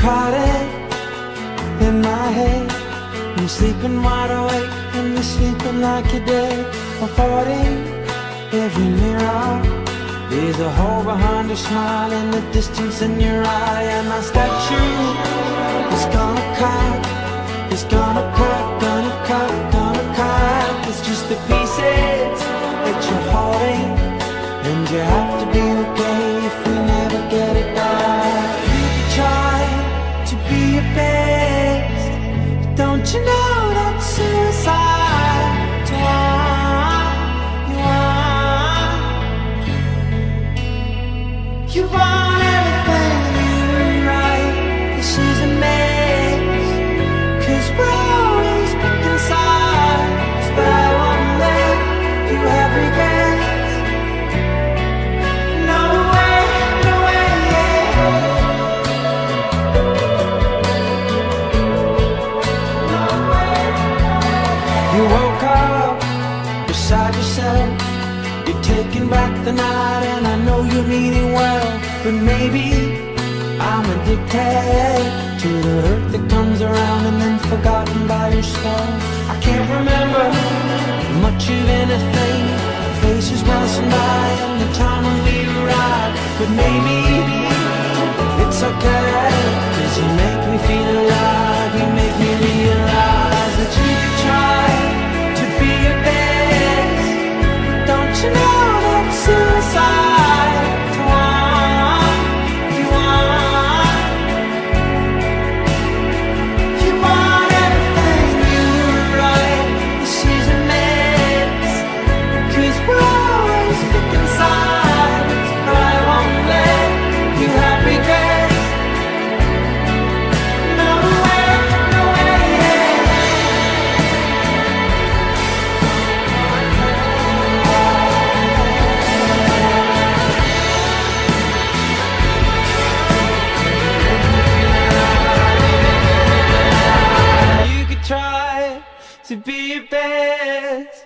caught in my head. I'm sleeping wide awake and you're sleeping like you're dead. Avoiding every mirror. There's a hole behind a smile and the distance in your eye. And my statue is gonna crack. It's gonna crack, gonna crack, gonna crack. It's just the pieces that you're holding and you're You woke up beside yourself. You're taking back the night, and I know you mean it well. But maybe I'm addicted to the hurt that comes around and then forgotten by yourself. I can't remember much of anything. Faces passing by, and the time when we arrived. But maybe to be your best.